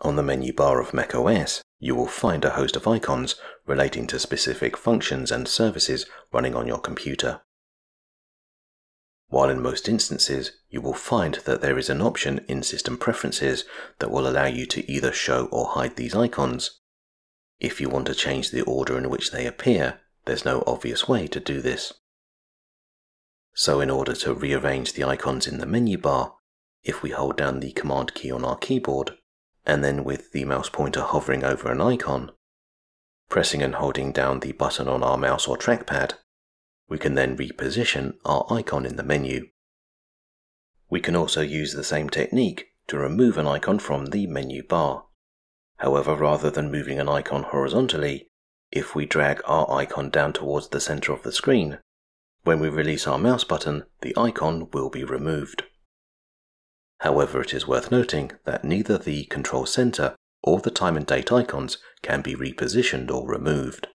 On the menu bar of macOS, you will find a host of icons relating to specific functions and services running on your computer. While in most instances, you will find that there is an option in System Preferences that will allow you to either show or hide these icons. If you want to change the order in which they appear, there's no obvious way to do this. So in order to rearrange the icons in the menu bar, if we hold down the Command key on our keyboard, and then with the mouse pointer hovering over an icon, pressing and holding down the button on our mouse or trackpad, we can then reposition our icon in the menu. We can also use the same technique to remove an icon from the menu bar. However, rather than moving an icon horizontally, if we drag our icon down towards the center of the screen, when we release our mouse button, the icon will be removed. However, it is worth noting that neither the control center or the time and date icons can be repositioned or removed.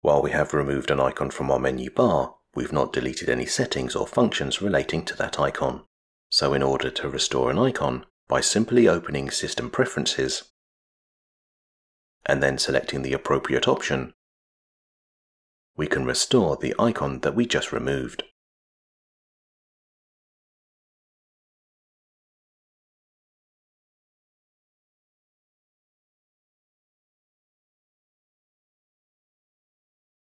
While we have removed an icon from our menu bar, we've not deleted any settings or functions relating to that icon. So in order to restore an icon, by simply opening System Preferences and then selecting the appropriate option, we can restore the icon that we just removed.